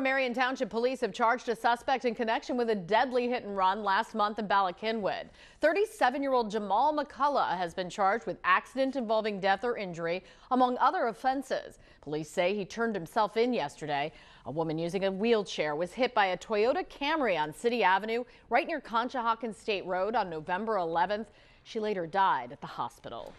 Merion Township Police have charged a suspect in connection with a deadly hit and run last month in Bala 37-year-old Jamal McCullough has been charged with accident involving death or injury, among other offenses. Police say he turned himself in yesterday. A woman using a wheelchair was hit by a Toyota Camry on City Avenue right near Conshohocken State Road on November 11th. She later died at the hospital.